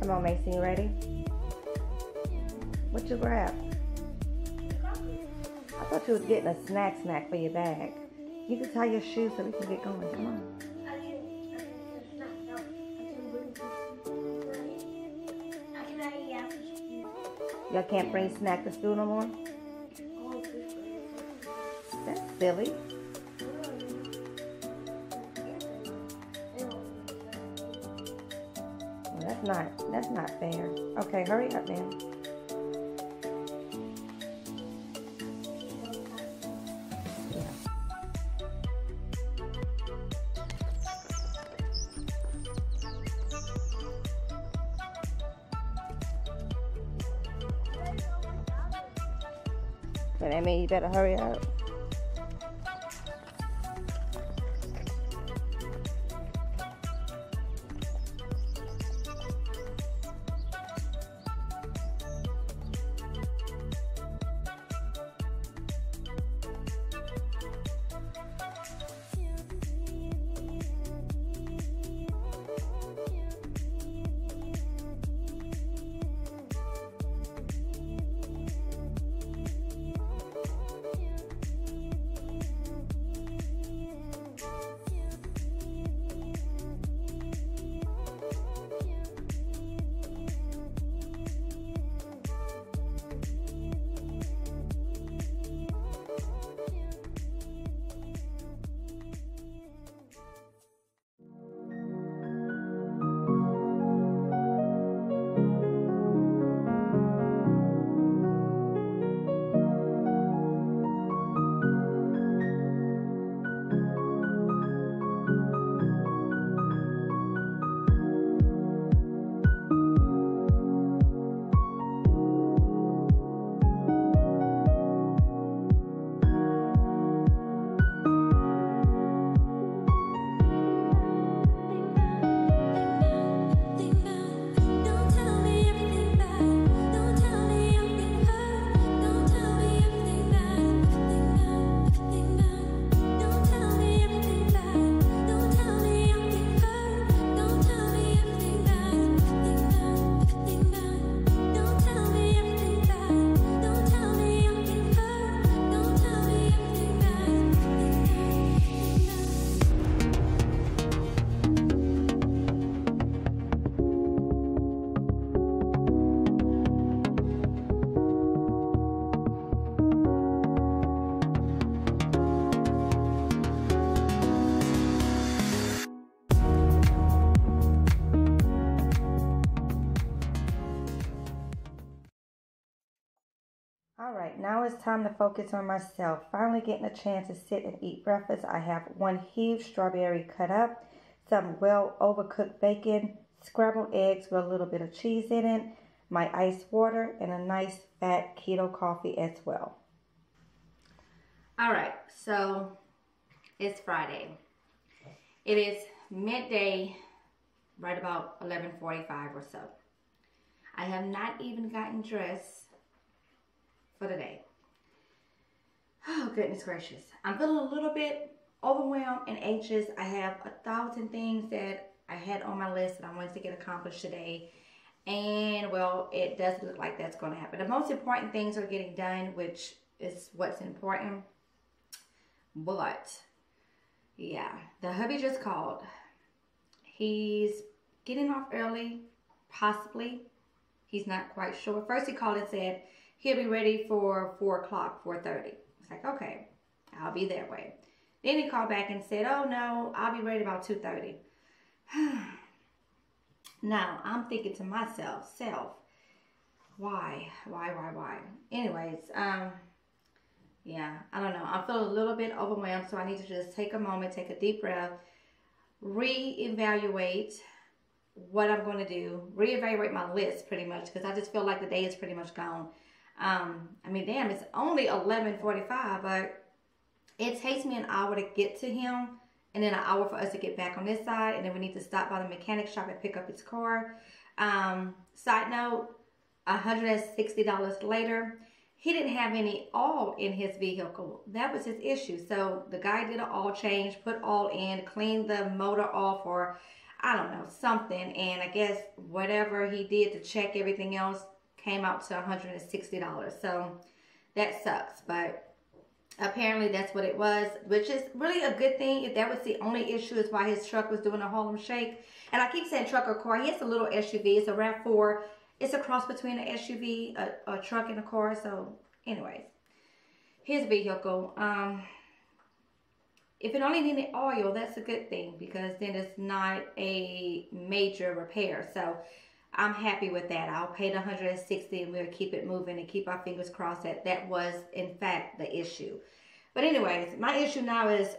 Come on, Mason, you ready? What you grab? I thought you was getting a snack snack for your bag. You can tie your shoes so we can get going. Come on. Y'all can't bring snack to school no more? That's silly. Not that's not fair. Okay, hurry up. Yeah. So that means you better hurry up. All right, now it's time to focus on myself. Finally getting a chance to sit and eat breakfast. I have one huge strawberry cut up, some well overcooked bacon, scrambled eggs with a little bit of cheese in it, my ice water, and a nice fat keto coffee as well. All right, so it's Friday. It is midday, right about 11:45 or so. I have not even gotten dressed for the day. Oh, goodness gracious. I'm feeling a little bit overwhelmed and anxious. I have a thousand things that I had on my list that I wanted to get accomplished today. And well, it does look like that's going to happen. The most important things are getting done, which is what's important. But yeah, the hubby just called. He's getting off early, possibly. He's not quite sure. First he called and said he'll be ready for 4 o'clock, 4.30. It's like, okay, I'll be that way. Then he called back and said, oh no, I'll be ready about 2.30. now, I'm thinking to myself, self, why, why, why, why? Anyways, um, yeah, I don't know. I feel a little bit overwhelmed, so I need to just take a moment, take a deep breath, reevaluate what I'm going to do, reevaluate my list pretty much because I just feel like the day is pretty much gone. Um, I mean, damn, it's only 11:45, but it takes me an hour to get to him, and then an hour for us to get back on this side, and then we need to stop by the mechanic shop and pick up his car. Um, side note, $160 later, he didn't have any oil in his vehicle. That was his issue. So the guy did an oil change, put oil in, cleaned the motor off, or I don't know, something. And I guess whatever he did to check everything else came out to $160. So that sucks. But apparently that's what it was, which is really a good thing. If that was the only issue is why his truck was doing a Harlem Shake. And I keep saying truck or car. He has a little SUV. It's a RAV4. It's a cross between an SUV, a, a truck, and a car. So anyways, his vehicle. Um, if it only needed oil, that's a good thing because then it's not a major repair. So I'm happy with that. I'll pay the 160 and we'll keep it moving and keep our fingers crossed that that was in fact the issue. But anyways, my issue now is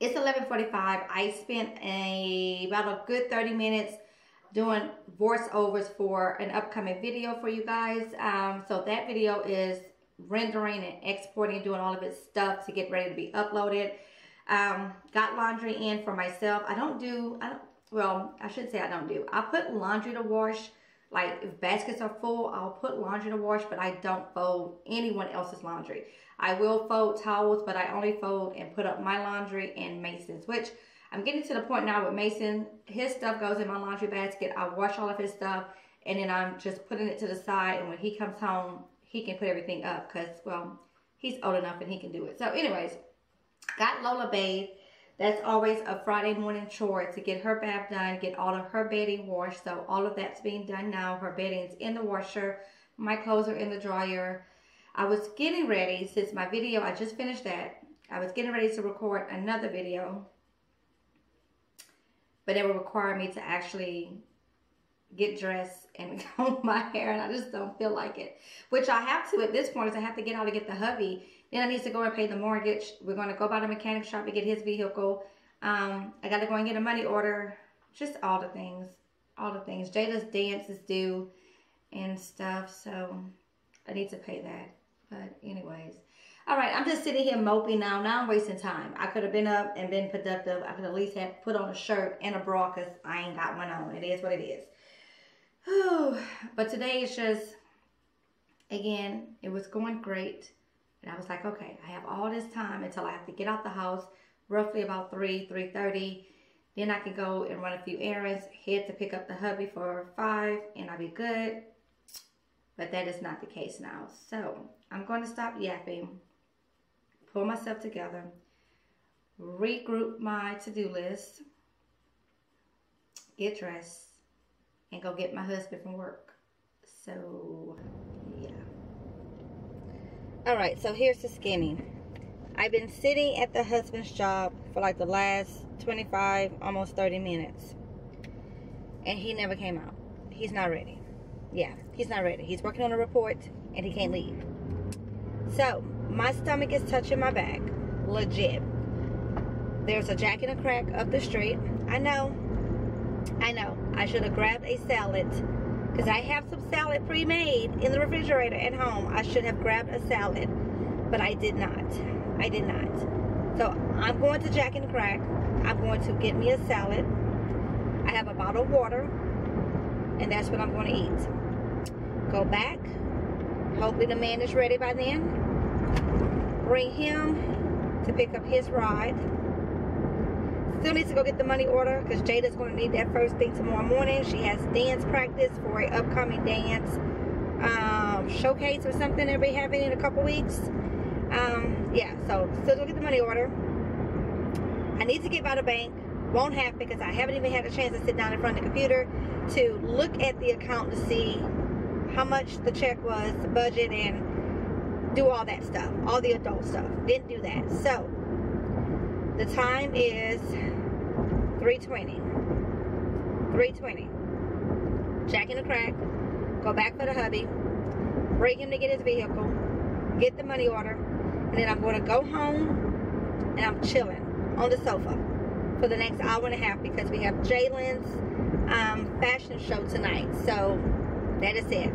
it's 11:45. I spent a about a good 30 minutes doing voiceovers for an upcoming video for you guys. Um, so that video is rendering and exporting, doing all of its stuff to get ready to be uploaded. Um, got laundry in for myself. I don't do, I don't, well, I should say I don't do. I put laundry to wash. Like if baskets are full, I'll put laundry to wash, but I don't fold anyone else's laundry. I will fold towels, but I only fold and put up my laundry and Mason's, which I'm getting to the point now with Mason. His stuff goes in my laundry basket. I wash all of his stuff, and then I'm just putting it to the side. And when he comes home, he can put everything up because, well, he's old enough and he can do it. So anyways, Got Lola bathed. That's always a Friday morning chore to get her bath done, get all of her bedding washed. So all of that's being done now. Her bedding's in the washer. My clothes are in the dryer. I was getting ready, since my video, I just finished that. I was getting ready to record another video. But it would require me to actually get dressed and comb my hair and I just don't feel like it. Which I have to at this point is I have to get out to get the hubby then I need to go and pay the mortgage. We're going to go by the mechanic shop to get his vehicle. Um, I got to go and get a money order. Just all the things. All the things. Jada's dance is due and stuff. So I need to pay that. But anyways. All right, I'm just sitting here moping now. Now I'm wasting time. I could have been up and been productive. I could at least have put on a shirt and a bra because I ain't got one on. It is what it is. But today it's just, again, it was going great. And I was like, okay, I have all this time until I have to get out the house, roughly about 3, 3.30. Then I can go and run a few errands, head to pick up the hubby for 5, and I'll be good. But that is not the case now. So I'm going to stop yapping, pull myself together, regroup my to-do list, get dressed, and go get my husband from work. So, yeah. All right, so here's the skinny. I've been sitting at the husband's job for like the last 25, almost 30 minutes. And he never came out. He's not ready. Yeah, he's not ready. He's working on a report and he can't leave. So, my stomach is touching my back. Legit. There's a Jack in a Crack up the street. I know. I know. I should have grabbed a salad because I have some salad pre-made in the refrigerator at home. I should have grabbed a salad, but I did not. I did not. So I'm going to Jack and Crack. I'm going to get me a salad. I have a bottle of water, and that's what I'm going to eat. Go back. Hopefully the man is ready by then. Bring him to pick up his ride Still need to go get the money order because Jada's going to need that first thing tomorrow morning. She has dance practice for an upcoming dance um, showcase or something they'll be having in a couple weeks. Um, yeah, so still go get the money order. I need to get by the bank. Won't happen because I haven't even had a chance to sit down in front of the computer to look at the account to see how much the check was, the budget, and do all that stuff. All the adult stuff. Didn't do that. So, the time is 320. 320. Jack in the crack. Go back for the hubby. Bring him to get his vehicle. Get the money order. And then I'm going to go home and I'm chilling on the sofa for the next hour and a half because we have Jalen's um, fashion show tonight. So that is it.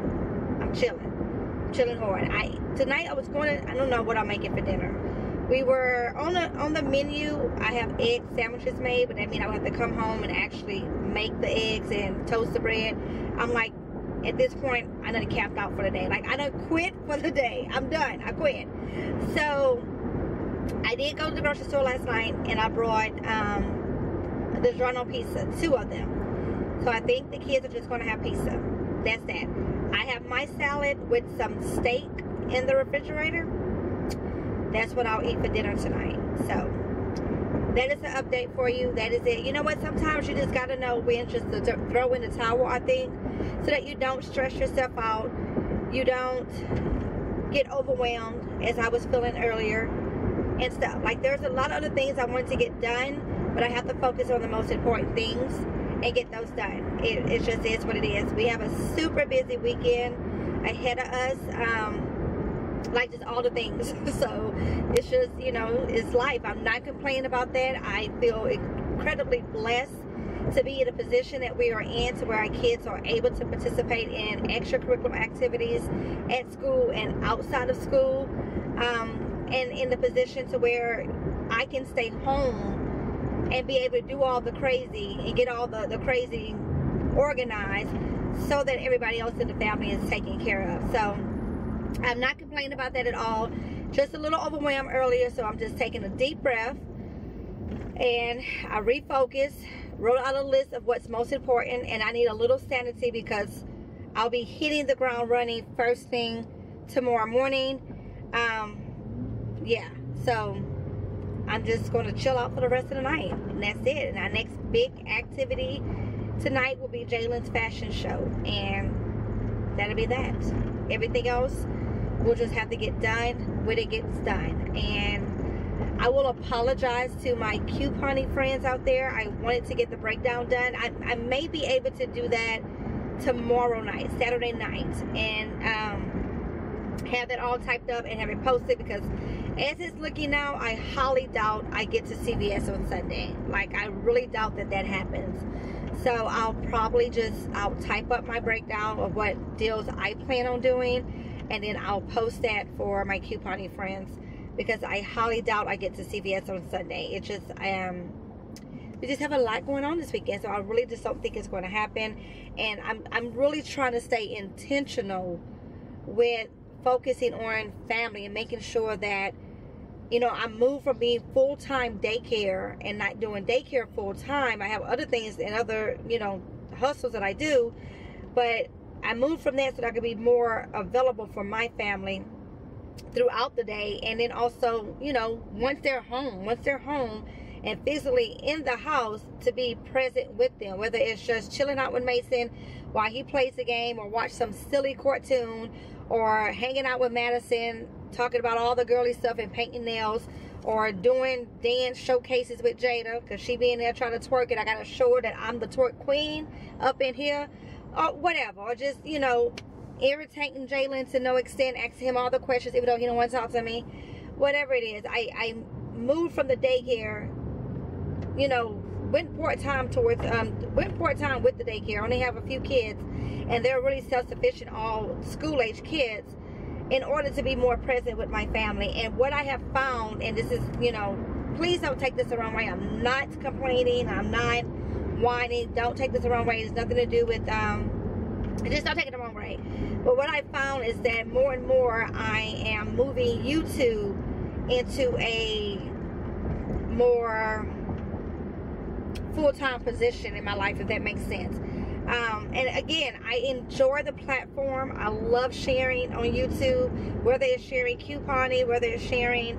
I'm chilling. chilling hard. I tonight I was going to I don't know what I'm making for dinner we were on the on the menu i have egg sandwiches made but that means i have to come home and actually make the eggs and toast the bread i'm like at this point i done capped out for the day like i don't quit for the day i'm done i quit so i did go to the grocery store last night and i brought um DiGiorno pizza, two of them. So I think the kids are just gonna have pizza. That's that. I have my salad with some steak in the refrigerator. That's what I'll eat for dinner tonight. So that is the update for you. That is it. You know what? Sometimes you just gotta know when just to throw in the towel. I think so that you don't stress yourself out. You don't get overwhelmed as I was feeling earlier and stuff. Like there's a lot of other things I want to get done, but I have to focus on the most important things and get those done. It, it just is what it is. We have a super busy weekend ahead of us. Um, like just all the things. so it's just, you know, it's life. I'm not complaining about that. I feel incredibly blessed to be in a position that we are in to where our kids are able to participate in extracurricular activities at school and outside of school. Um, and in the position to where I can stay home and be able to do all the crazy and get all the, the crazy organized so that everybody else in the family is taken care of. So I'm not complaining about that at all. Just a little overwhelmed earlier, so I'm just taking a deep breath and I refocus, wrote out a list of what's most important, and I need a little sanity because I'll be hitting the ground running first thing tomorrow morning. Um, yeah, so I'm just going to chill out for the rest of the night. And that's it. And our next big activity tonight will be Jalen's fashion show. And that'll be that. Everything else, we'll just have to get done when it gets done. And I will apologize to my couponing friends out there. I wanted to get the breakdown done. I, I may be able to do that tomorrow night, Saturday night. And um, have that all typed up and have it posted because as it's looking now, I highly doubt I get to CVS on Sunday. Like, I really doubt that that happens. So I'll probably just, I'll type up my breakdown of what deals I plan on doing. And then I'll post that for my couponing friends. Because I highly doubt I get to CVS on Sunday. It just, um, we just have a lot going on this weekend. So I really just don't think it's going to happen. And I'm, I'm really trying to stay intentional with focusing on family and making sure that you know I moved from being full-time daycare and not doing daycare full-time I have other things and other you know hustles that I do but I moved from that so that I could be more available for my family throughout the day and then also you know once they're home once they're home and physically in the house to be present with them whether it's just chilling out with Mason while he plays the game or watch some silly cartoon or hanging out with Madison, talking about all the girly stuff and painting nails, or doing dance showcases with Jada, because she being there trying to twerk it. I got to show her that I'm the twerk queen up in here, or whatever. Or just, you know, irritating Jalen to no extent, asking him all the questions, even though he don't want to talk to me. Whatever it is, I, I moved from the daycare, you know, went part time towards um went part time with the daycare. Only have a few kids, and they're really self sufficient, all school age kids. In order to be more present with my family, and what I have found, and this is you know, please don't take this the wrong way. I'm not complaining. I'm not whining. Don't take this the wrong way. It's nothing to do with um. Just don't take it the wrong way. But what I found is that more and more I am moving YouTube into a more full-time position in my life if that makes sense um, and again I enjoy the platform I love sharing on YouTube whether it's sharing couponing whether it's sharing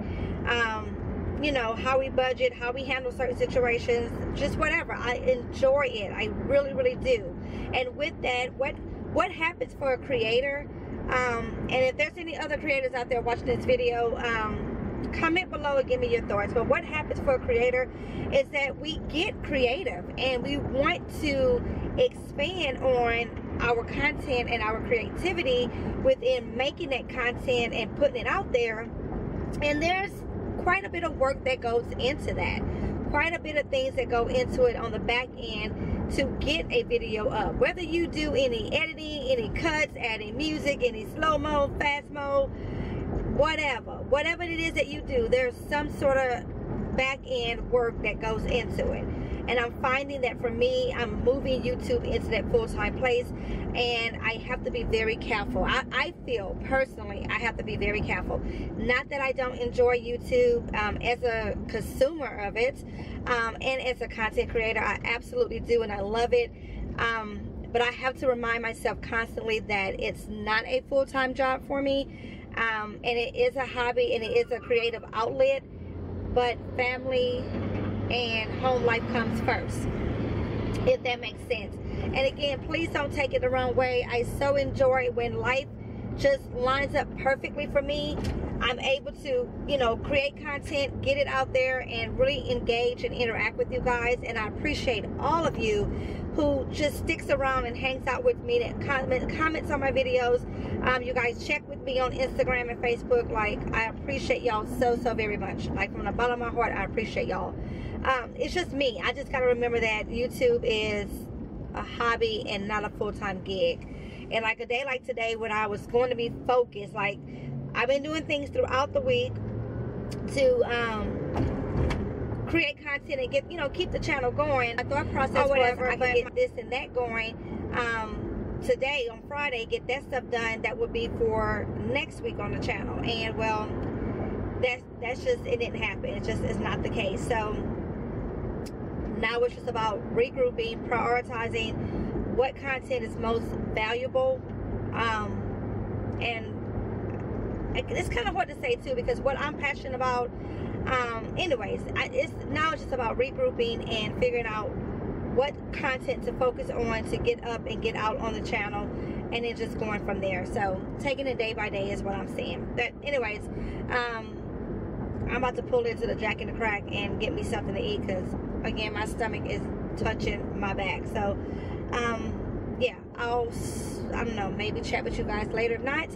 um, you know how we budget how we handle certain situations just whatever. I enjoy it. I really really do. And with that what what happens for a creator um, and if there's any other creators out there watching this video um, comment below and give me your thoughts. But what happens for a creator is that we get creative and we want to expand on our content and our creativity within making that content and putting it out there. And there's quite a bit of work that goes into that. Quite a bit of things that go into it on the back end to get a video up. Whether you do any editing any cuts adding music any slow mo fast mo whatever whatever it is that you do there's some sort of back end work that goes into it And I'm finding that for me, I'm moving YouTube into that full-time place and I have to be very careful. I, I, feel personally I have to be very careful. Not that I don't enjoy YouTube um, as a consumer of it um, and as a content creator, I absolutely do and I love it. Um, but I have to remind myself constantly that it's not a full-time job for me um, and it is a hobby and it is a creative outlet but family and home life comes first if that makes sense. And again please don't take it the wrong way. I so enjoy when life just lines up perfectly for me I'm able to you know create content get it out there and really engage and interact with you guys and I appreciate all of you who just sticks around and hangs out with me and comment, comments on my videos. Um, you guys check with me on Instagram and Facebook. Like, I appreciate y'all so, so very much. Like, from the bottom of my heart, I appreciate y'all. Um, it's just me. I just got to remember that YouTube is a hobby and not a full-time gig. And like a day like today when I was going to be focused, like, I've been doing things throughout the week to um, create content and get, you know, keep the channel going. My thought process whatever, was I can get this and that going um, today on Friday, get that stuff done. That would be for next week on the channel. And well, that's that's just it didn't happen. It just is not the case. So now it's just about regrouping, prioritizing what content is most valuable, um, and it's kind of hard to say too because what I'm passionate about um anyways I, it's now it's just about regrouping and figuring out what content to focus on to get up and get out on the channel and then just going from there. So taking it day by day is what i'm saying. But anyways um i'm about to pull into the jack in the crack and get me something to eat because again my stomach is touching my back. So um i'll i don't know maybe chat with you guys later tonight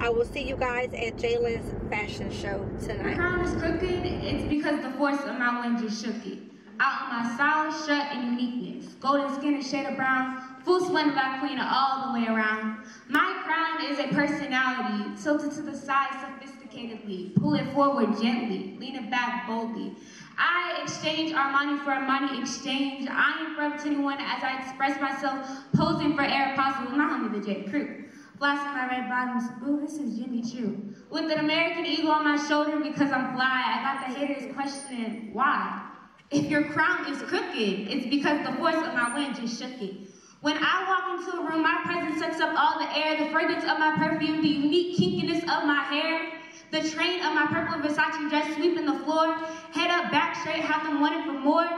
I will see you guys at Jalen's fashion show tonight. Crown is crooked, it's because the force of my wind just shook it. Out on my style, shirt, and uniqueness. Golden skin and shade of brown, full splendor black queen all the way around. My crown is a personality, tilted to the side sophisticatedly. Pull it forward gently, lean it back boldly. I exchange Armani for Armani Exchange. I am forever 21 as I express myself, posing for Aeropostale. My homie, the J. Crew. Flashing my red bottoms, ooh, this is Jimmy Choo. With an American eagle on my shoulder because I'm fly, I got the haters questioning why. If your crown is crooked, it's because the force of my wind just shook it. When I walk into a room, my presence sucks up all the air, the fragrance of my perfume, the unique kinkiness of my hair, the train of my purple Versace dress sweeping the floor, head up, back straight, have them wanting for more.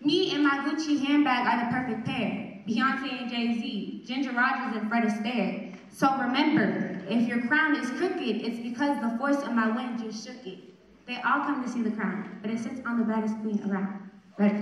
Me and my Gucci handbag are the perfect pair. Beyonce and Jay-Z, Ginger Rogers and Fred Astaire. So remember, if your crown is crooked, it's because the force of my wind just shook it. They all come to see the crown, but it sits on the baddest queen around. Red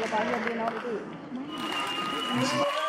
Là bao?